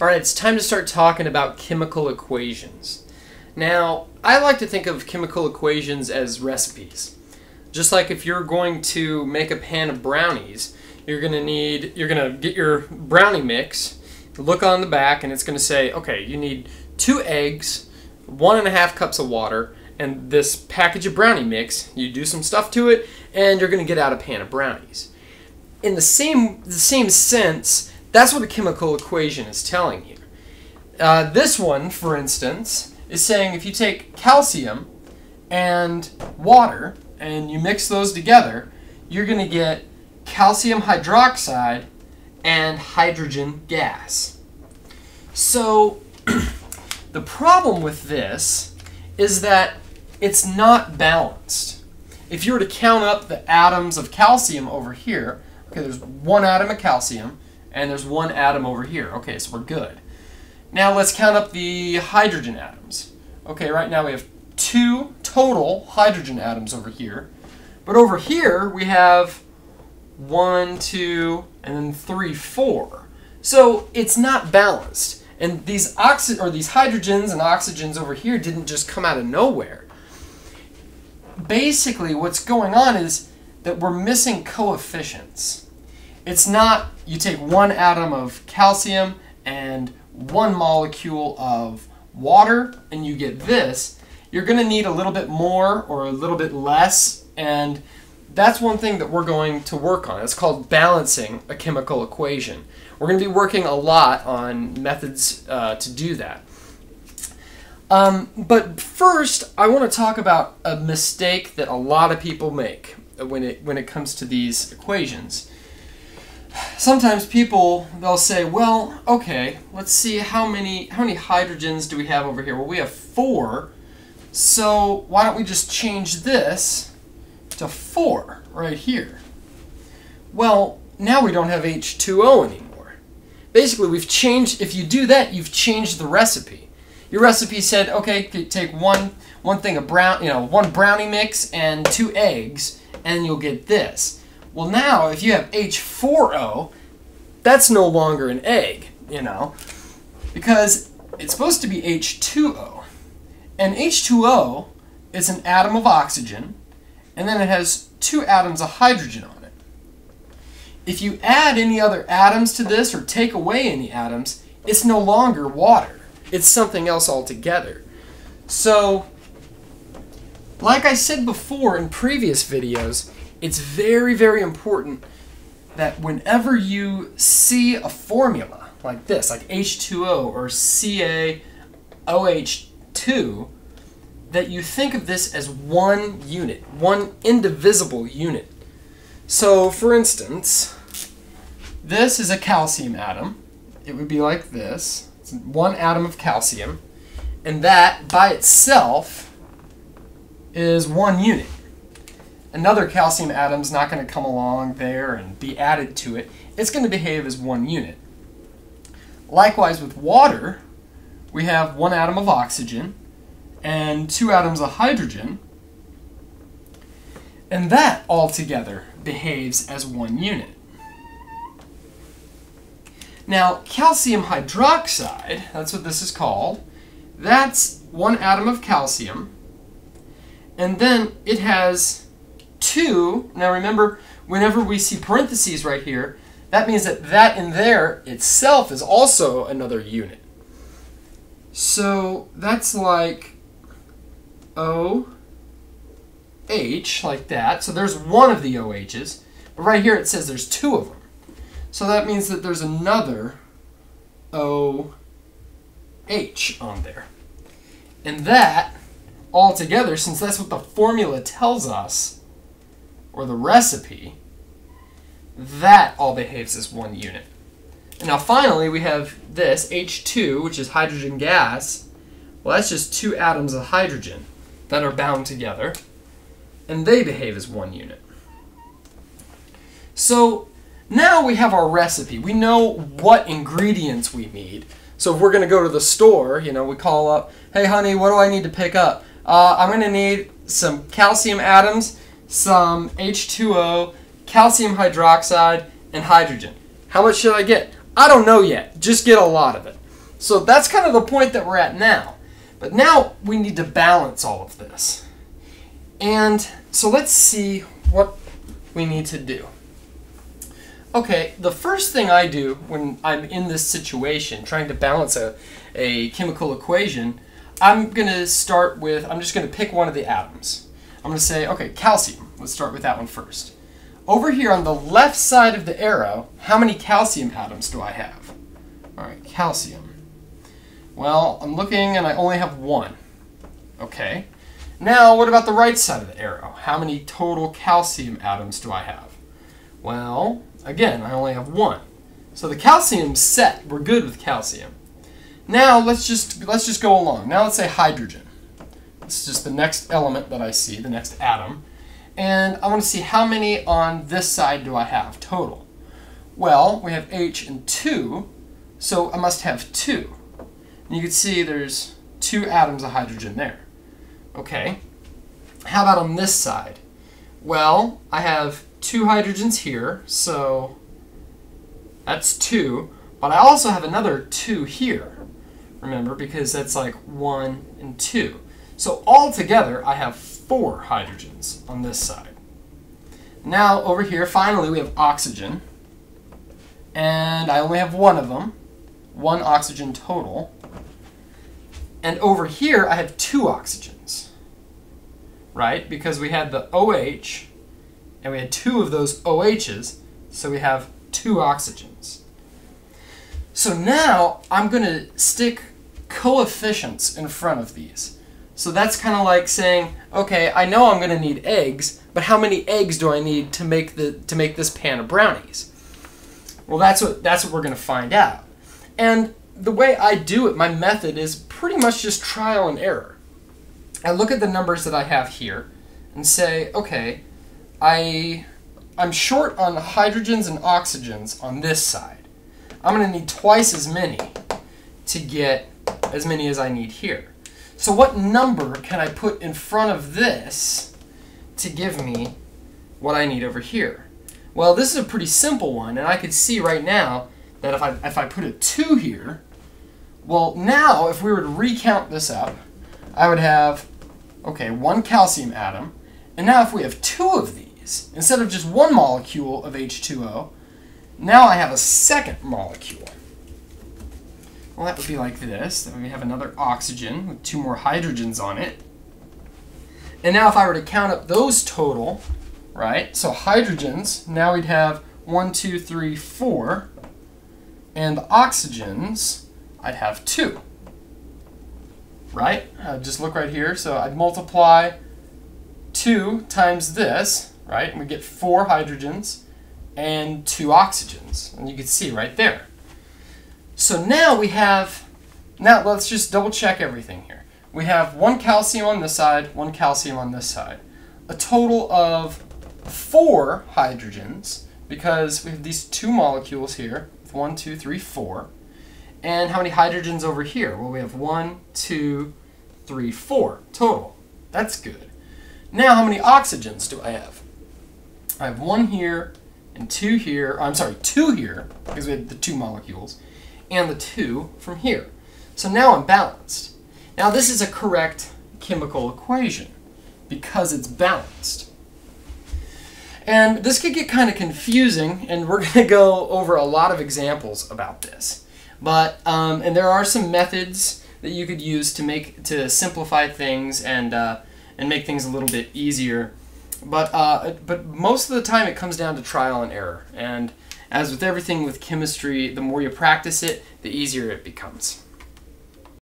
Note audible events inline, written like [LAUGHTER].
All right, it's time to start talking about chemical equations. Now, I like to think of chemical equations as recipes. Just like if you're going to make a pan of brownies, you're going to need, you're going to get your brownie mix, look on the back, and it's going to say, okay, you need two eggs, one and a half cups of water, and this package of brownie mix. You do some stuff to it, and you're going to get out a pan of brownies. In the same, the same sense, that's what a chemical equation is telling you. Uh, this one, for instance, is saying if you take calcium and water and you mix those together, you're going to get calcium hydroxide and hydrogen gas. So, [CLEARS THROAT] the problem with this is that it's not balanced. If you were to count up the atoms of calcium over here, okay, there's one atom of calcium, and there's one atom over here. Okay, so we're good. Now let's count up the hydrogen atoms. Okay, right now we have two total hydrogen atoms over here. But over here we have one, two, and then three, four. So it's not balanced. And these oxy or these hydrogens and oxygens over here didn't just come out of nowhere. Basically, what's going on is that we're missing coefficients. It's not you take one atom of calcium and one molecule of water and you get this. You're going to need a little bit more or a little bit less and that's one thing that we're going to work on. It's called balancing a chemical equation. We're going to be working a lot on methods uh, to do that. Um, but first, I want to talk about a mistake that a lot of people make when it, when it comes to these equations sometimes people they'll say, well, okay, let's see how many how many hydrogens do we have over here? Well, we have four. So why don't we just change this to four right here? Well, now we don't have H2O anymore. Basically, we've changed. If you do that, you've changed the recipe. Your recipe said, okay, take one one thing of brown, you know, one brownie mix and two eggs, and you'll get this. Well, now if you have H4O, that's no longer an egg, you know, because it's supposed to be H2O. And H2O is an atom of oxygen, and then it has two atoms of hydrogen on it. If you add any other atoms to this or take away any atoms, it's no longer water. It's something else altogether. So, like I said before in previous videos, it's very, very important that whenever you see a formula like this, like H2O or CaOH2, that you think of this as one unit, one indivisible unit. So, for instance, this is a calcium atom. It would be like this. It's one atom of calcium. And that, by itself, is one unit another calcium atom is not going to come along there and be added to it. It's going to behave as one unit. Likewise with water, we have one atom of oxygen and two atoms of hydrogen, and that altogether behaves as one unit. Now, calcium hydroxide, that's what this is called, that's one atom of calcium, and then it has two, now remember, whenever we see parentheses right here, that means that that in there itself is also another unit. So that's like O, H, like that. So there's one of the OHs. But right here it says there's two of them. So that means that there's another OH on there. And that, altogether, since that's what the formula tells us, or the recipe, that all behaves as one unit. And now finally we have this, H2, which is hydrogen gas. Well, that's just two atoms of hydrogen that are bound together, and they behave as one unit. So now we have our recipe. We know what ingredients we need. So if we're going to go to the store, you know, we call up, hey honey, what do I need to pick up? Uh, I'm going to need some calcium atoms some H2O, calcium hydroxide, and hydrogen. How much should I get? I don't know yet. Just get a lot of it. So that's kind of the point that we're at now. But now we need to balance all of this. And so let's see what we need to do. Okay, the first thing I do when I'm in this situation, trying to balance a, a chemical equation, I'm going to start with, I'm just going to pick one of the atoms. I'm going to say, okay, calcium. Let's start with that one first. Over here on the left side of the arrow, how many calcium atoms do I have? All right, calcium. Well, I'm looking and I only have one. Okay. Now, what about the right side of the arrow? How many total calcium atoms do I have? Well, again, I only have one. So the calcium's set. We're good with calcium. Now, let's just let's just go along. Now let's say hydrogen. This is just the next element that I see, the next atom. And I want to see how many on this side do I have total. Well, we have H and 2, so I must have 2. And you can see there's two atoms of hydrogen there. Okay. How about on this side? Well, I have two hydrogens here, so that's two. But I also have another two here. Remember, because that's like one and two. So altogether, I have four hydrogens on this side. Now, over here, finally, we have oxygen. And I only have one of them. One oxygen total. And over here, I have two oxygens, right? Because we had the OH, and we had two of those OHs, so we have two oxygens. So now I'm going to stick coefficients in front of these. So that's kind of like saying, okay, I know I'm going to need eggs, but how many eggs do I need to make the to make this pan of brownies? Well, that's what that's what we're going to find out. And the way I do it, my method is pretty much just trial and error. I look at the numbers that I have here and say, okay, I, I'm short on hydrogens and oxygens on this side. I'm going to need twice as many to get as many as I need here. So what number can I put in front of this to give me what I need over here? Well, this is a pretty simple one, and I could see right now that if I, if I put a 2 here, well, now if we were to recount this up, I would have, okay, one calcium atom. And now if we have two of these, instead of just one molecule of H2O, now I have a second molecule. Well, that would be like this. Then we have another oxygen with two more hydrogens on it. And now if I were to count up those total, right, so hydrogens, now we'd have one, two, three, four. And the oxygens, I'd have 2. Right? Uh, just look right here. So I'd multiply 2 times this, right? And we get 4 hydrogens and 2 oxygens. And you can see right there. So now we have, now let's just double check everything here. We have one calcium on this side, one calcium on this side. A total of four hydrogens because we have these two molecules here, one, two, three, four. And how many hydrogens over here? Well, we have one, two, three, four total. That's good. Now, how many oxygens do I have? I have one here and two here. I'm sorry, two here, because we had the two molecules, and the two from here. So now I'm balanced. Now, this is a correct chemical equation because it's balanced. And this could get kind of confusing, and we're [LAUGHS] going to go over a lot of examples about this. But um, and there are some methods that you could use to make to simplify things and uh, and make things a little bit easier. But uh, but most of the time it comes down to trial and error. And as with everything with chemistry, the more you practice it, the easier it becomes.